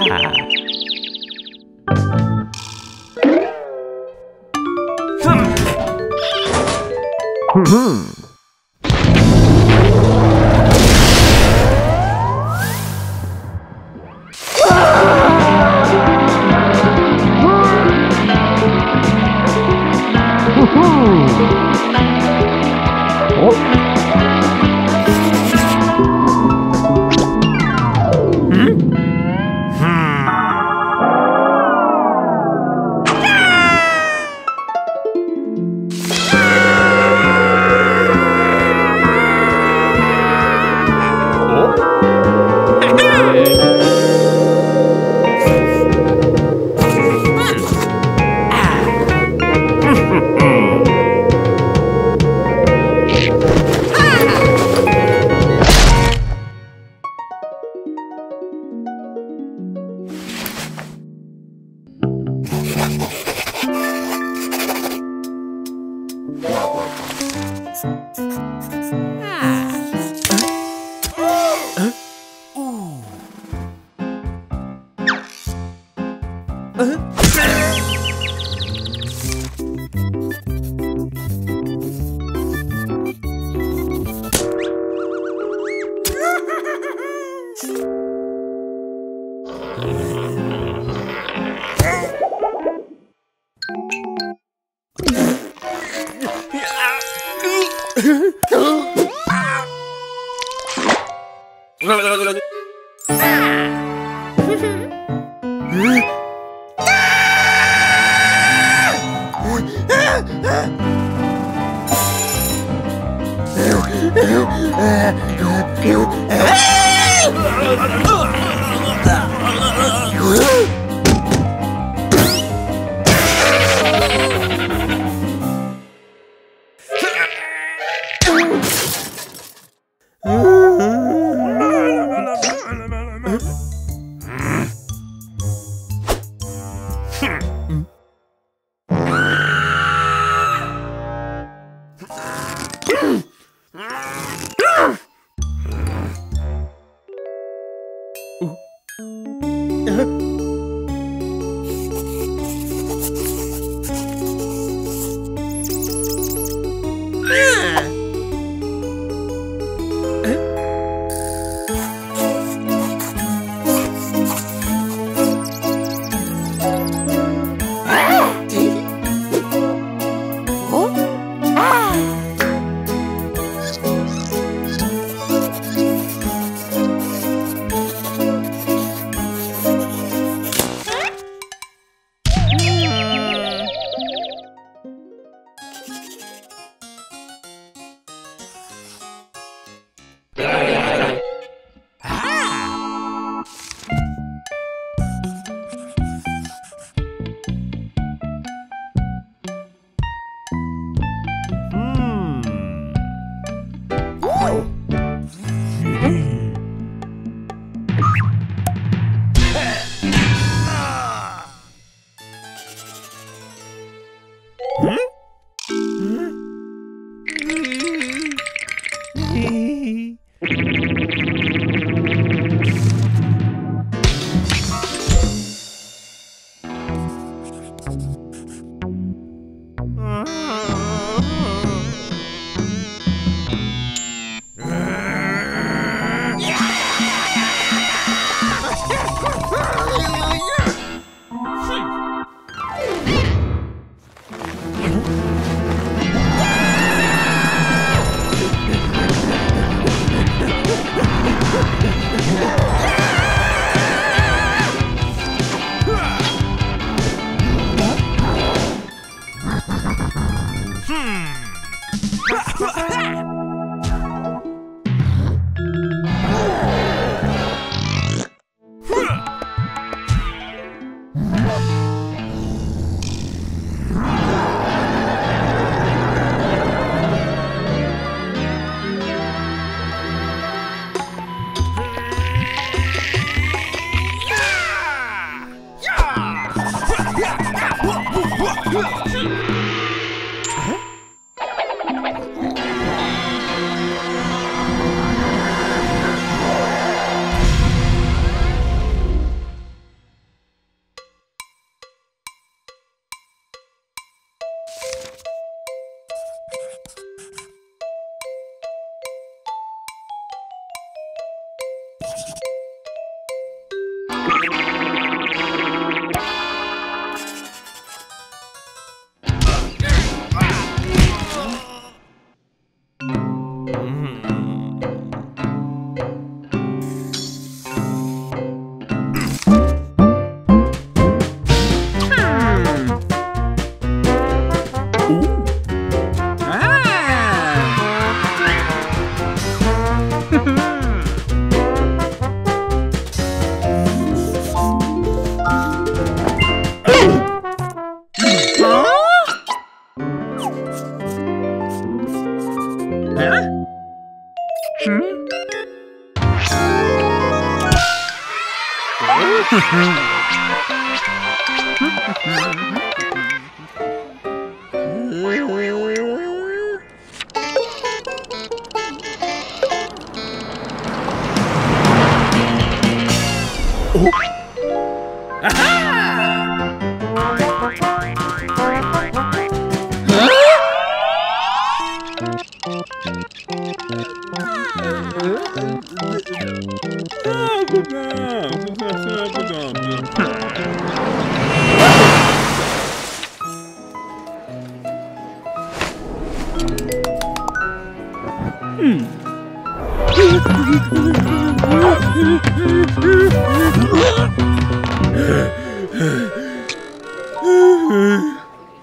Ah! Ah!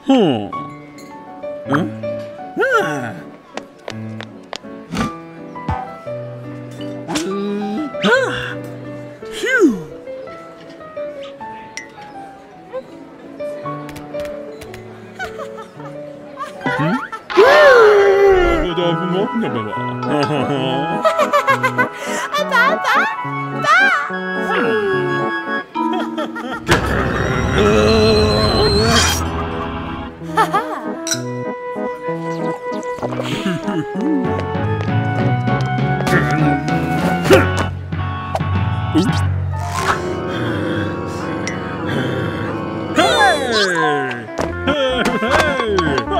Huh.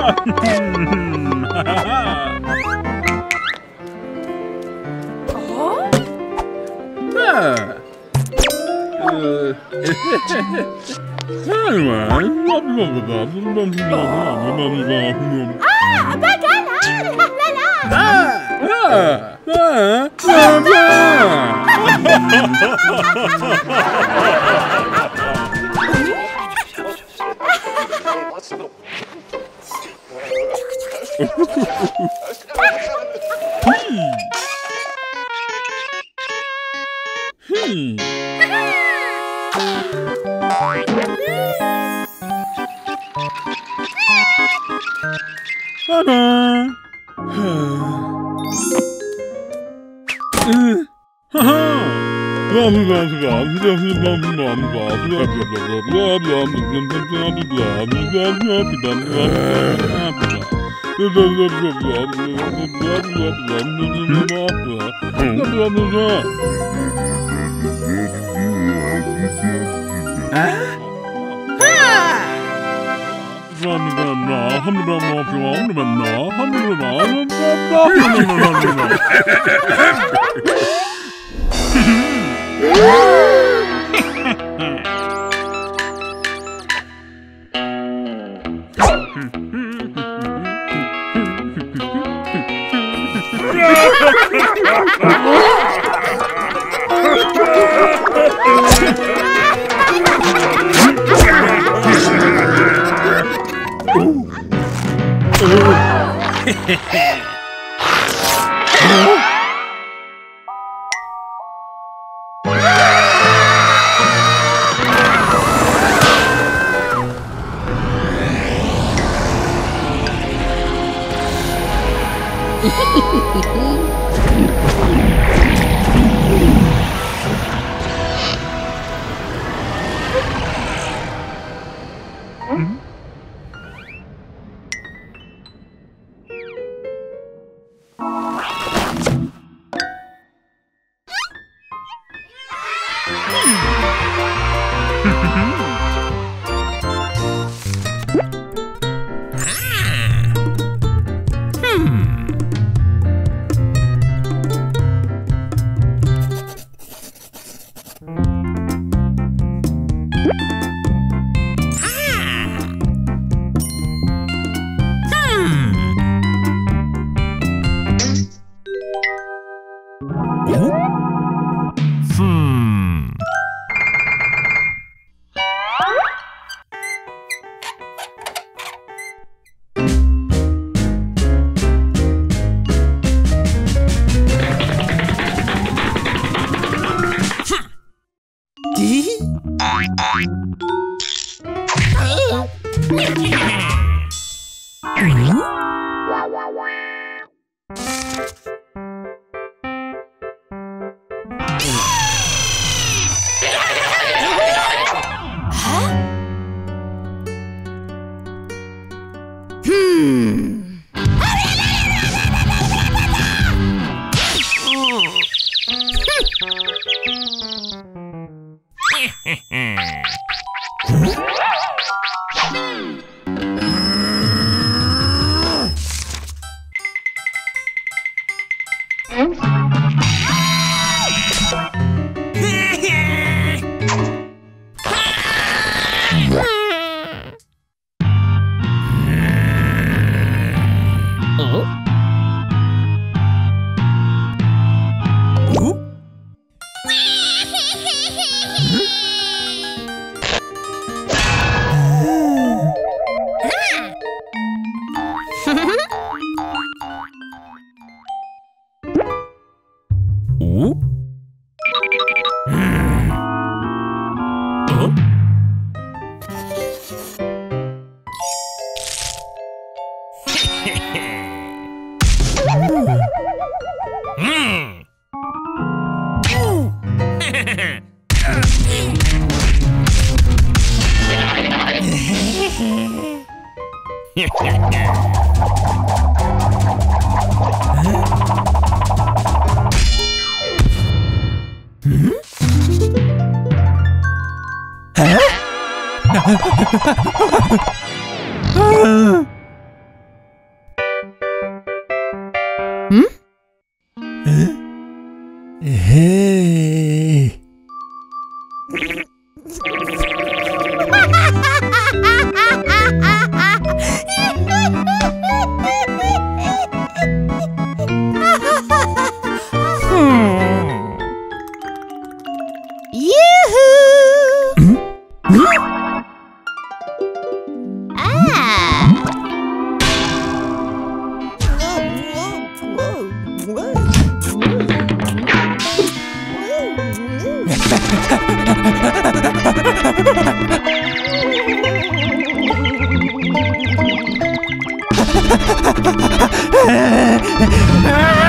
아빠가 hmm. Ta-da! Blah blah blah 아? 음. Ooh. ¿Eh? Yoo-hoo! あ あ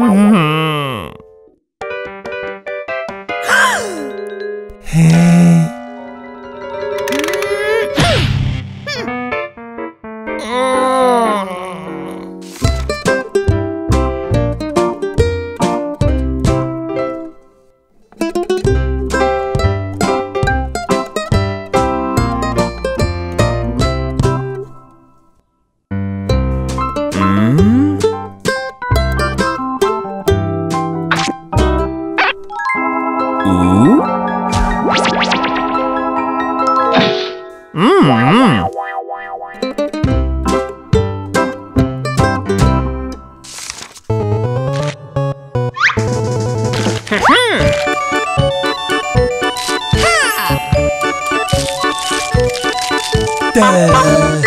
Hey. Duh.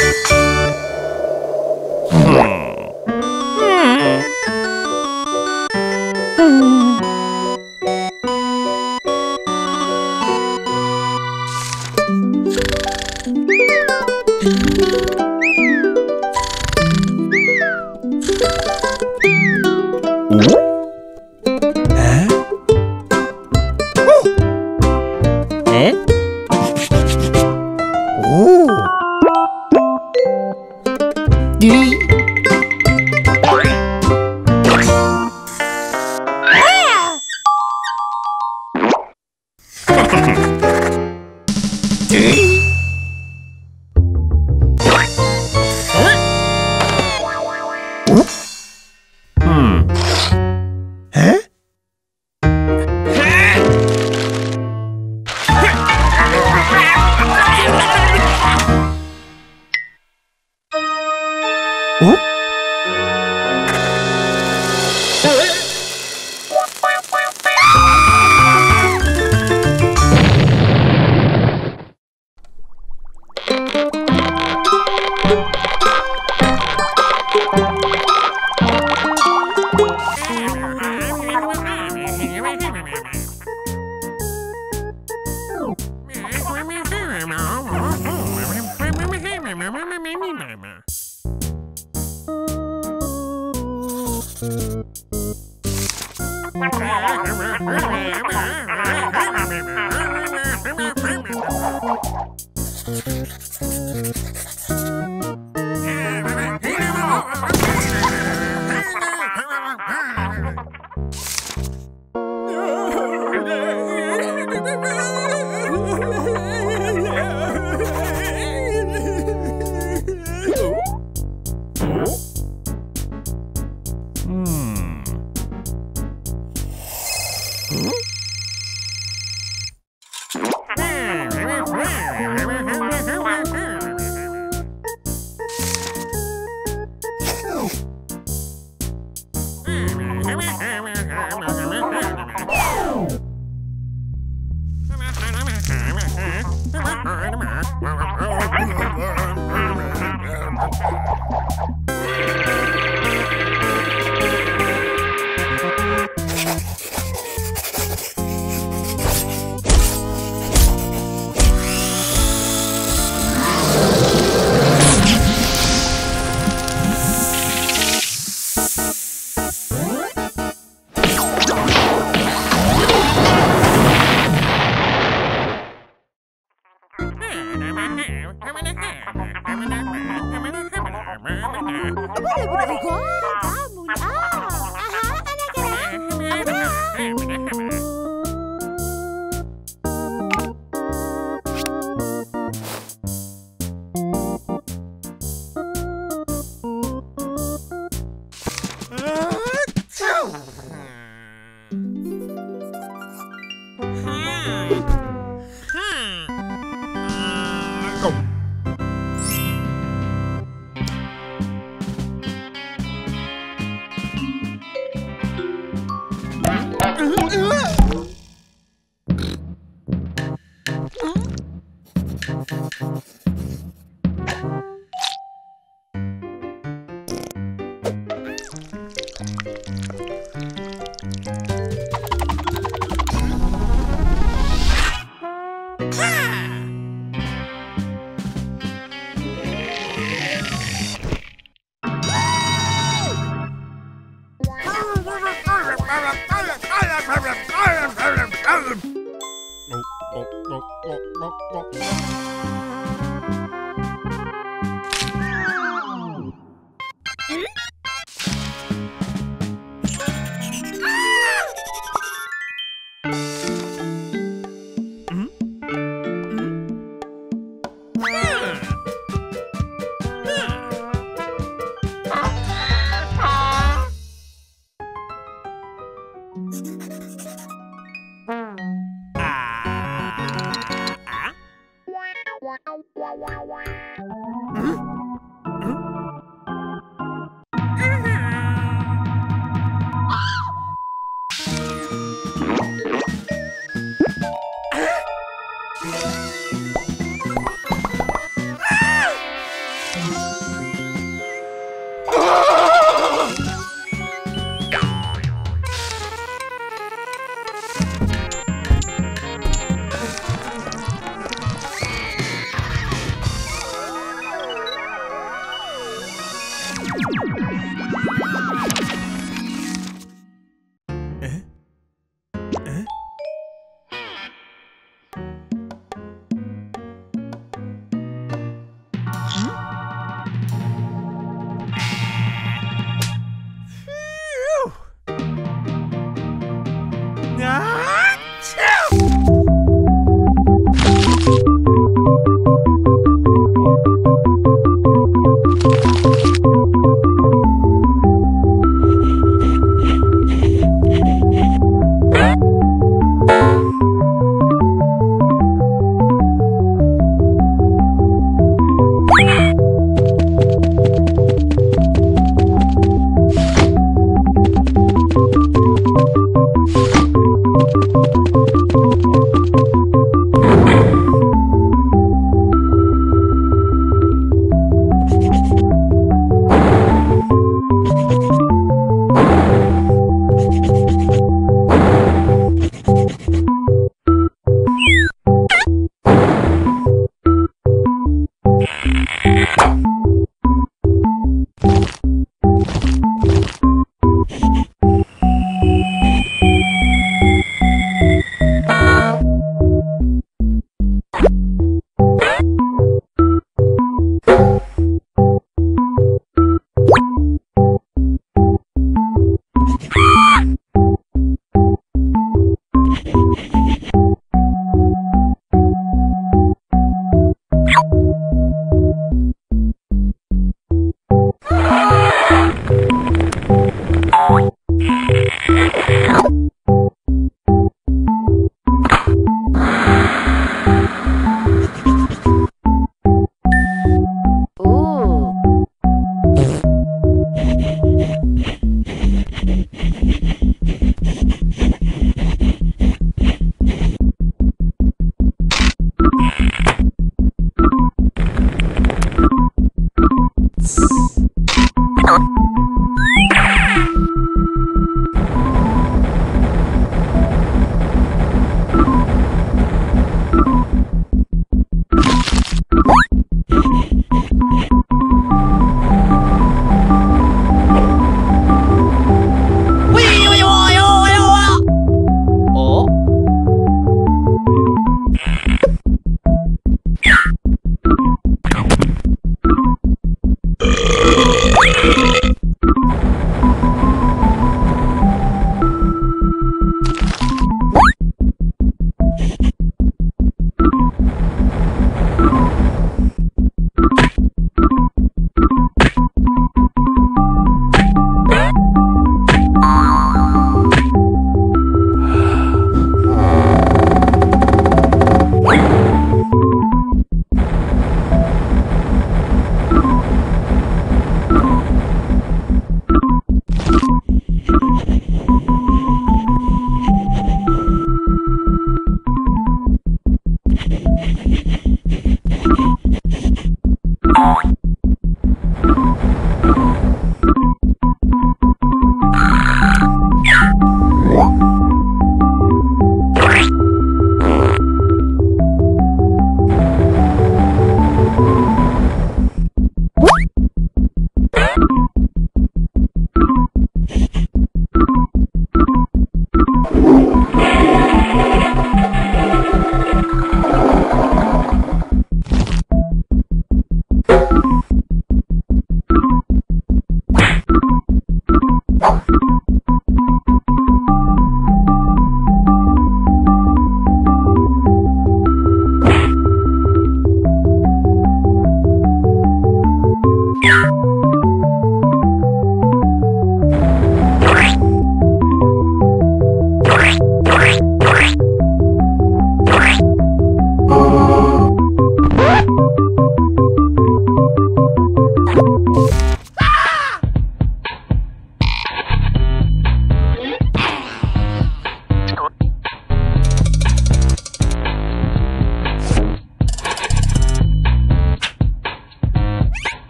Hmm. 我爱哇哇哇。